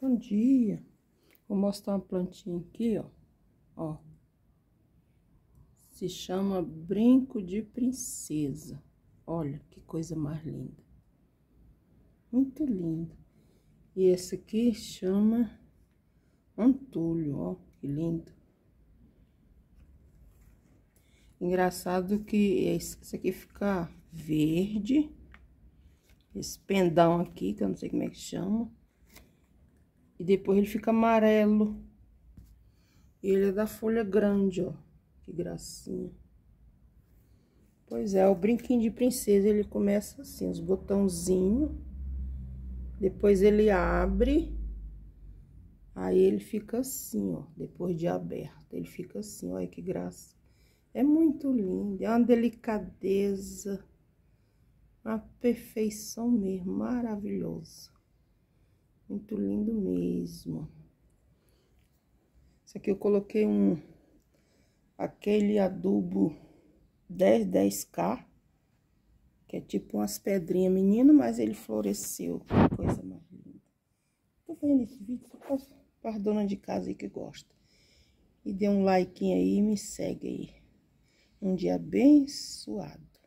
Bom dia. Vou mostrar uma plantinha aqui, ó. Ó. Se chama brinco de princesa. Olha que coisa mais linda. Muito lindo. E esse aqui chama antulho, ó. Que lindo. Engraçado que esse aqui fica verde. Esse pendão aqui, que eu não sei como é que chama. E depois ele fica amarelo. E ele é da folha grande, ó. Que gracinha. Pois é, o brinquinho de princesa, ele começa assim, os botãozinhos. Depois ele abre. Aí ele fica assim, ó. Depois de aberto, ele fica assim, olha que graça. É muito lindo, é uma delicadeza. Uma perfeição mesmo, maravilhoso. Muito lindo mesmo. Isso aqui eu coloquei um... Aquele adubo 1010K. Que é tipo umas pedrinhas menino, mas ele floresceu. Que coisa mais linda. Tô fazendo esse vídeo só para as donas de casa aí que gosta. E dê um like aí e me segue aí. Um dia abençoado.